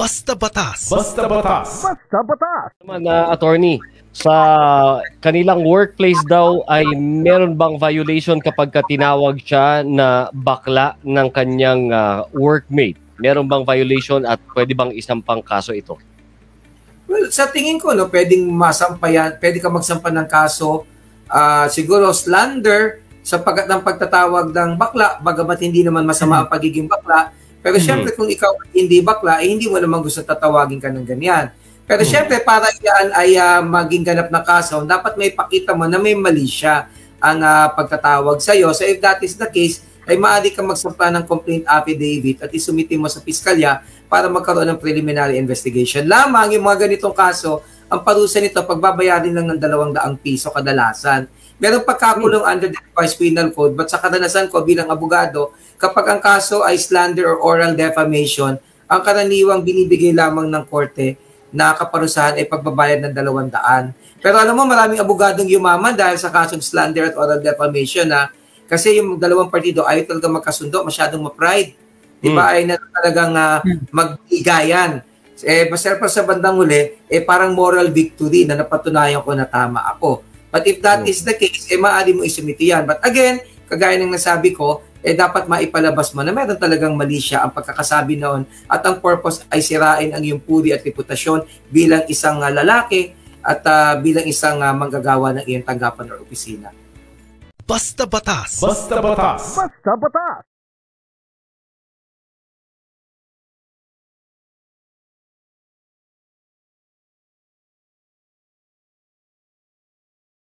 Basta Batas. Basta Batas. Basta Batas. Naman na attorney, sa kanilang workplace daw ay meron bang violation kapag ka tinawag siya na bakla ng kanyang uh, workmate? Meron bang violation at pwede bang isampang kaso ito? Well, sa tingin ko, no, pwedeng masampayan, pwede ka magsampa ng kaso, uh, siguro slander, sa pagkat ng pagtatawag ng bakla, bagamat hindi naman masama ang pagiging bakla, pero mm-hmm. syempre kung ikaw hindi bakla, eh, hindi mo naman gusto tatawagin ka ng ganyan. Pero mm-hmm. syempre para yan ay uh, maging ganap na kaso, dapat may pakita mo na may mali siya ang uh, pagtatawag sa iyo. So if that is the case, ay maaari kang magsampa ng complaint affidavit at isumiti mo sa piskalya para magkaroon ng preliminary investigation. Lamang yung mga ganitong kaso, ang parusa nito, pagbabayarin lang ng dalawang daang piso kadalasan. Meron pagkakulong hmm. under the revised penal code, but sa kadalasan ko bilang abogado, kapag ang kaso ay slander or oral defamation, ang karaniwang binibigay lamang ng korte na kaparusahan ay pagbabayad ng dalawang daan. Pero alam mo, maraming abogadong yumaman dahil sa kasong slander at oral defamation na kasi yung dalawang partido ay talaga magkasundo, masyadong ma-pride. Di ba? Hmm. Ay na talagang uh, magbigayan. Eh, basta pa sa bandang huli, eh parang moral victory na napatunayan ko na tama ako. But if that is the case, eh maaari mo isumiti yan. But again, kagaya ng nasabi ko, eh dapat maipalabas mo na meron talagang mali siya ang pagkakasabi noon at ang purpose ay sirain ang iyong puri at reputasyon bilang isang uh, lalaki at uh, bilang isang uh, manggagawa ng iyong tanggapan o opisina. Basta batas. Basta batas. Basta batas.